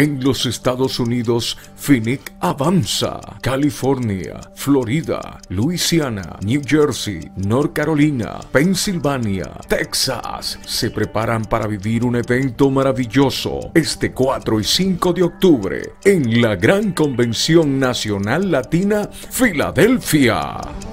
En los Estados Unidos, Phoenix avanza. California, Florida, Luisiana, New Jersey, North Carolina, Pensilvania, Texas se preparan para vivir un evento maravilloso este 4 y 5 de octubre en la Gran Convención Nacional Latina Filadelfia.